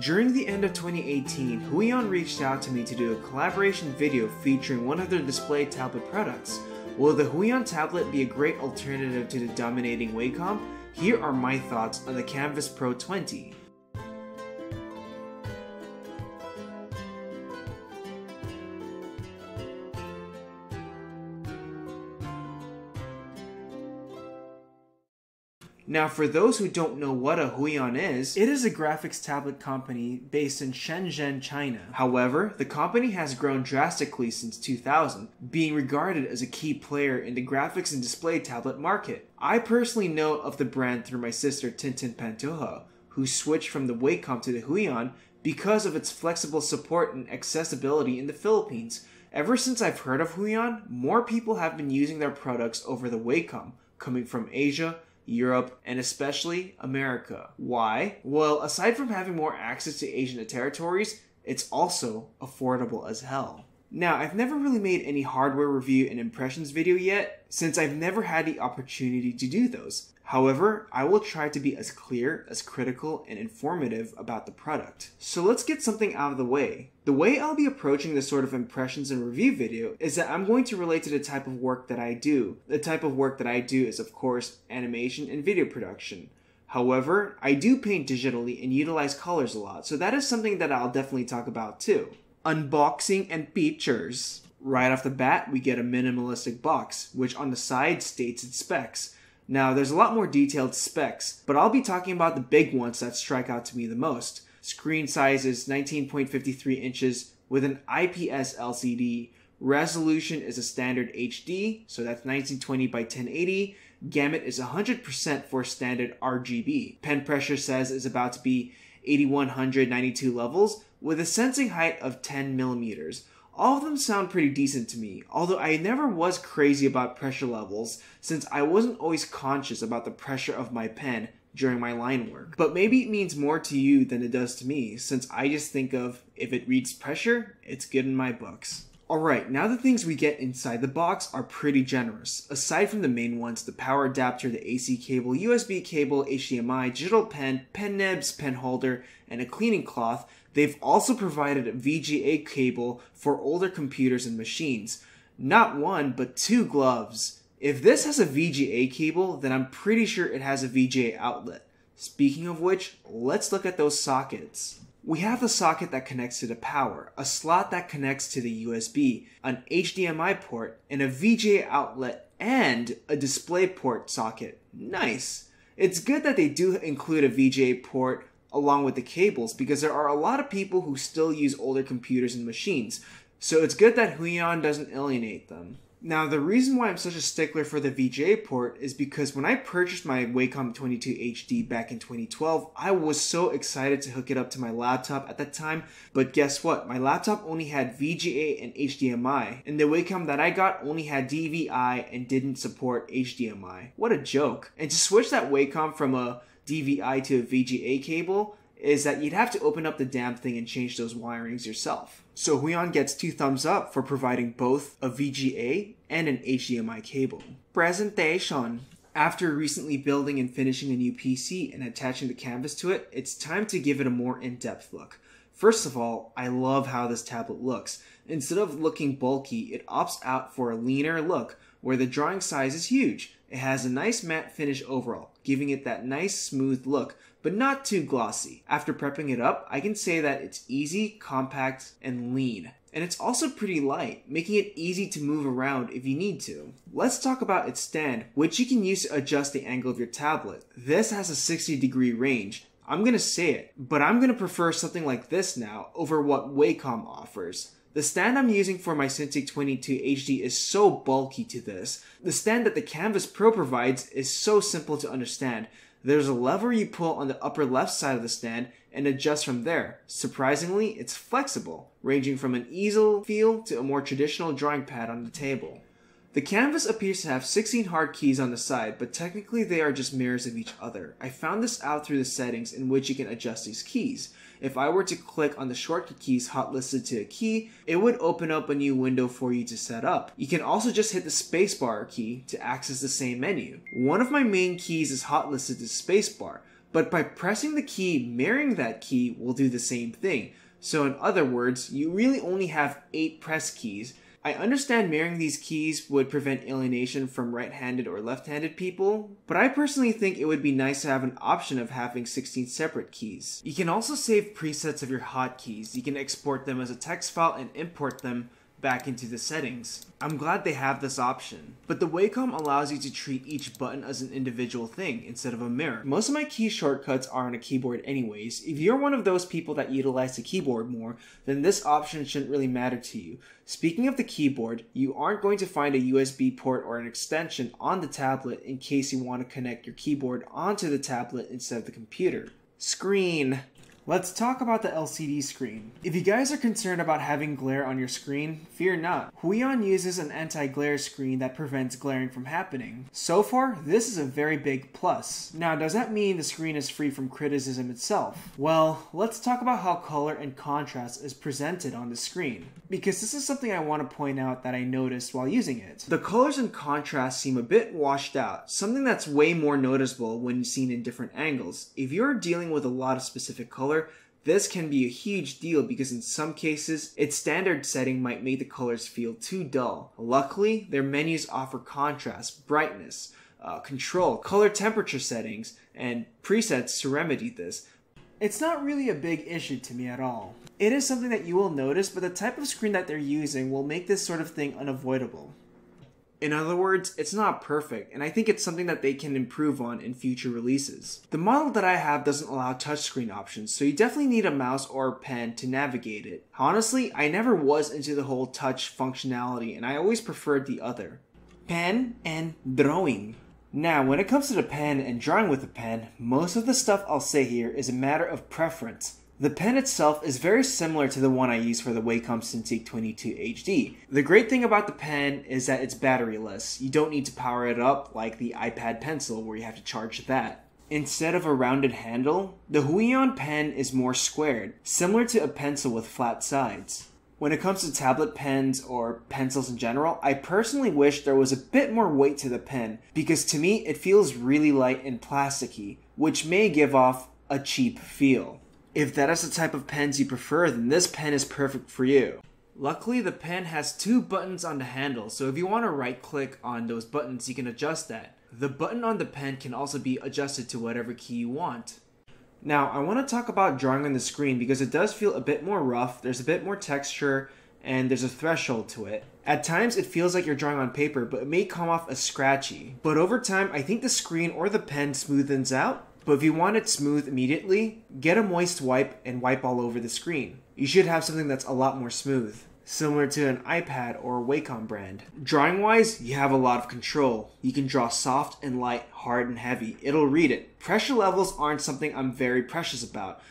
During the end of 2018, Huion reached out to me to do a collaboration video featuring one of their display tablet products. Will the Huion tablet be a great alternative to the dominating Wacom? Here are my thoughts on the Kamvas Pro 20. Now, for those who don't know what a Huion is, it is a graphics tablet company based in Shenzhen, China. However, the company has grown drastically since 2000, being regarded as a key player in the graphics and display tablet market. I personally know of the brand through my sister Tintin Pantoja, who switched from the Wacom to the Huion because of its flexible support and accessibility in the Philippines. Ever since I've heard of Huion, more people have been using their products over the Wacom, coming from Asia, Europe, and especially America. Why? Well, aside from having more access to Asian territories, it's also affordable as hell. Now, I've never really made any hardware review and impressions video yet, since I've never had the opportunity to do those. However, I will try to be as clear, as critical, and informative about the product. So let's get something out of the way. The way I'll be approaching this sort of impressions and review video is that I'm going to relate to the type of work that I do. The type of work that I do is, of course, animation and video production. However, I do paint digitally and utilize colors a lot, so that is something that I'll definitely talk about too. Unboxing and features. Right off the bat, we get a minimalistic box, which on the side states its specs. Now, there's a lot more detailed specs, but I'll be talking about the big ones that strike out to me the most. Screen size is 19.53 inches with an IPS LCD. Resolution is a standard HD, so that's 1920 by 1080. Gamut is 100% for standard RGB. Pen pressure says is about to be 8192 levels with a sensing height of 10 millimeters. All of them sound pretty decent to me, although I never was crazy about pressure levels since I wasn't always conscious about the pressure of my pen during my line work. But maybe it means more to you than it does to me since I just think of if it reads pressure, it's good in my books. Alright, now the things we get inside the box are pretty generous. Aside from the main ones, the power adapter, the AC cable, USB cable, HDMI, digital pen, pen nibs, pen holder, and a cleaning cloth, they've also provided a VGA cable for older computers and machines. Not one, but two gloves. If this has a VGA cable, then I'm pretty sure it has a VGA outlet. Speaking of which, let's look at those sockets. We have the socket that connects to the power, a slot that connects to the USB, an HDMI port, and a VGA outlet and a display port socket. Nice! It's good that they do include a VGA port along with the cables because there are a lot of people who still use older computers and machines, so it's good that Huion doesn't alienate them. Now, the reason why I'm such a stickler for the VGA port is because when I purchased my Wacom 22 HD back in 2012, I was so excited to hook it up to my laptop at that time. But guess what? My laptop only had VGA and HDMI, and the Wacom that I got only had DVI and didn't support HDMI. What a joke. And to switch that Wacom from a DVI to a VGA cable, is that you'd have to open up the damn thing and change those wirings yourself. So Huion gets two thumbs up for providing both a VGA and an HDMI cable. Presentation. After recently building and finishing a new PC and attaching the Kamvas to it, it's time to give it a more in-depth look. First of all, I love how this tablet looks. Instead of looking bulky, it opts out for a leaner look where the drawing size is huge. It has a nice matte finish overall, giving it that nice smooth look but not too glossy. After prepping it up, I can say that it's easy, compact, and lean. And it's also pretty light, making it easy to move around if you need to. Let's talk about its stand, which you can use to adjust the angle of your tablet. This has a 60 degree range. I'm gonna say it, but I'm gonna prefer something like this now over what Wacom offers. The stand I'm using for my Cintiq 22 HD is so bulky to this. The stand that the Kamvas Pro provides is so simple to understand. There's a lever you pull on the upper left side of the stand and adjust from there. Surprisingly, it's flexible, ranging from an easel feel to a more traditional drawing pad on the table. The Kamvas appears to have 16 hard keys on the side, but technically they are just mirrors of each other. I found this out through the settings in which you can adjust these keys. If I were to click on the shortcut keys hot listed to a key, it would open up a new window for you to set up. You can also just hit the spacebar key to access the same menu. One of my main keys is hot listed to spacebar, But by pressing the key, mirroring that key will do the same thing. So in other words, you really only have 8 press keys, I understand mirroring these keys would prevent alienation from right-handed or left-handed people, but I personally think it would be nice to have an option of having 16 separate keys. You can also save presets of your hotkeys. You can export them as a text file and import them back into the settings. I'm glad they have this option. But the Wacom allows you to treat each button as an individual thing instead of a mirror. Most of my key shortcuts are on a keyboard anyways. If you're one of those people that utilize the keyboard more, then this option shouldn't really matter to you. Speaking of the keyboard, you aren't going to find a USB port or an extension on the tablet in case you want to connect your keyboard onto the tablet instead of the computer. Screen. Let's talk about the LCD screen. If you guys are concerned about having glare on your screen, fear not. Huion uses an anti-glare screen that prevents glaring from happening. So far, this is a very big plus. Now, does that mean the screen is free from criticism itself? Well, let's talk about how color and contrast is presented on the screen, because this is something I want to point out that I noticed while using it. The colors and contrast seem a bit washed out, something that's way more noticeable when seen in different angles. If you're dealing with a lot of specific color, color, this can be a huge deal because in some cases, its standard setting might make the colors feel too dull. Luckily, their menus offer contrast, brightness, uh, control, color temperature settings, and presets to remedy this. It's not really a big issue to me at all. It is something that you will notice, but the type of screen that they're using will make this sort of thing unavoidable. In other words, it's not perfect, and I think it's something that they can improve on in future releases. The model that I have doesn't allow touchscreen options, so you definitely need a mouse or a pen to navigate it. Honestly, I never was into the whole touch functionality, and I always preferred the other. Pen and drawing. Now, when it comes to the pen and drawing with a pen, most of the stuff I'll say here is a matter of preference. The pen itself is very similar to the one I use for the Wacom Cintiq 22 HD. The great thing about the pen is that it's batteryless. You don't need to power it up like the iPad pencil where you have to charge that. Instead of a rounded handle, the Huion pen is more squared, similar to a pencil with flat sides. When it comes to tablet pens or pencils in general, I personally wish there was a bit more weight to the pen because to me it feels really light and plasticky, which may give off a cheap feel. If that is the type of pens you prefer, then this pen is perfect for you. Luckily, the pen has two buttons on the handle, so if you want to right click on those buttons, you can adjust that. The button on the pen can also be adjusted to whatever key you want. Now, I want to talk about drawing on the screen because it does feel a bit more rough, there's a bit more texture, and there's a threshold to it. At times, it feels like you're drawing on paper, but it may come off as scratchy. But over time, I think the screen or the pen smoothens out, but if you want it smooth immediately, get a moist wipe and wipe all over the screen. You should have something that's a lot more smooth, similar to an iPad or Wacom brand. Drawing wise, you have a lot of control. You can draw soft and light, hard and heavy. It'll read it. Pressure levels aren't something I'm very precious about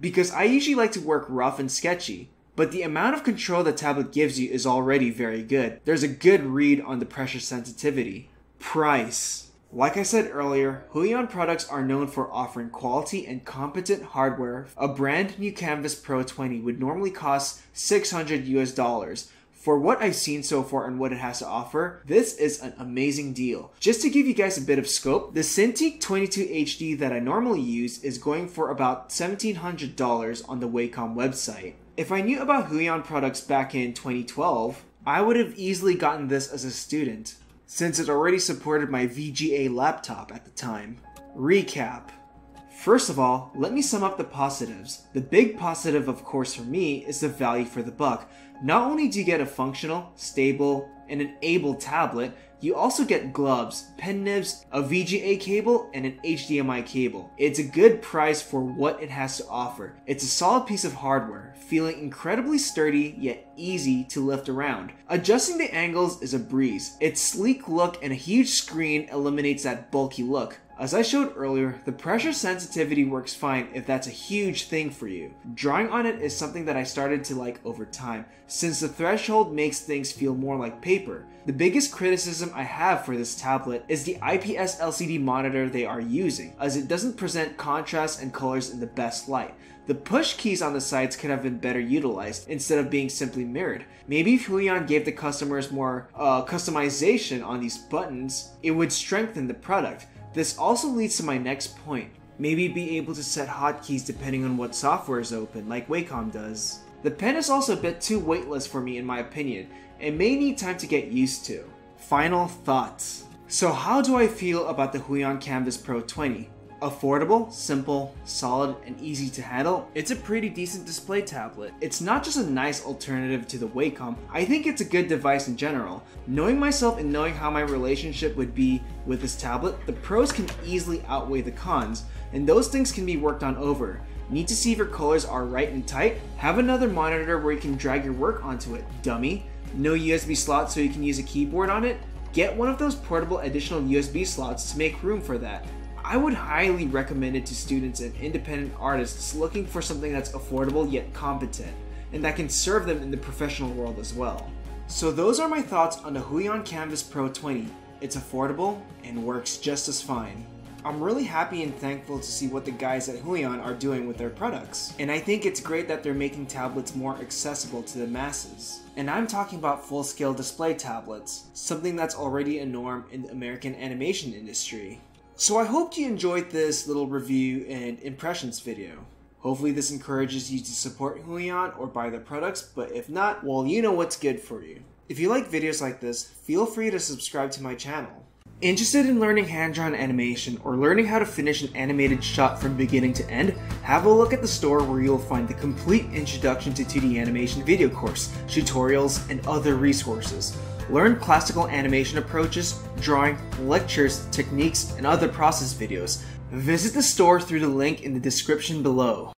because I usually like to work rough and sketchy. But the amount of control the tablet gives you is already very good. There's a good read on the pressure sensitivity. Price. Like I said earlier, Huion products are known for offering quality and competent hardware. A brand new Kamvas Pro 20 would normally cost 600 US dollars. For what I've seen so far and what it has to offer, this is an amazing deal. Just to give you guys a bit of scope, the Cintiq 22 HD that I normally use is going for about $1,700 on the Wacom website. If I knew about Huion products back in 2012, I would have easily gotten this as a student since it already supported my VGA laptop at the time. Recap. First of all, let me sum up the positives. The big positive, of course, for me is the value for the buck. Not only do you get a functional, stable, and an able tablet, you also get gloves, pen nibs, a VGA cable, and an HDMI cable. It's a good price for what it has to offer. It's a solid piece of hardware, feeling incredibly sturdy yet easy to lift around. Adjusting the angles is a breeze. Its sleek look and a huge screen eliminates that bulky look. As I showed earlier, the pressure sensitivity works fine if that's a huge thing for you. Drawing on it is something that I started to like over time, since the threshold makes things feel more like paper. The biggest criticism I have for this tablet is the IPS LCD monitor they are using, as it doesn't present contrast and colors in the best light. The push keys on the sides could have been better utilized instead of being simply mirrored. Maybe if Huion gave the customers more uh, customization on these buttons, it would strengthen the product. This also leads to my next point. Maybe be able to set hotkeys depending on what software is open, like Wacom does. The pen is also a bit too weightless for me in my opinion, and may need time to get used to. Final thoughts. So how do I feel about the Huion Kamvas Pro 20? Affordable, simple, solid, and easy to handle, it's a pretty decent display tablet. It's not just a nice alternative to the Wacom, I think it's a good device in general. Knowing myself and knowing how my relationship would be with this tablet, the pros can easily outweigh the cons, and those things can be worked on over. Need to see if your colors are right and tight? Have another monitor where you can drag your work onto it, dummy. No USB slot so you can use a keyboard on it? Get one of those portable additional USB slots to make room for that. I would highly recommend it to students and independent artists looking for something that's affordable yet competent, and that can serve them in the professional world as well. So those are my thoughts on the Huion Kamvas Pro 20. It's affordable and works just as fine. I'm really happy and thankful to see what the guys at Huion are doing with their products. And I think it's great that they're making tablets more accessible to the masses. And I'm talking about full-scale display tablets, something that's already a norm in the American animation industry. So I hope you enjoyed this little review and impressions video. Hopefully this encourages you to support Huion or buy their products, but if not, well you know what's good for you. If you like videos like this, feel free to subscribe to my channel. Interested in learning hand-drawn animation or learning how to finish an animated shot from beginning to end? Have a look at the store where you'll find the complete Introduction to 2D Animation video course, tutorials, and other resources. Learn classical animation approaches, drawing, lectures, techniques, and other process videos. Visit the store through the link in the description below.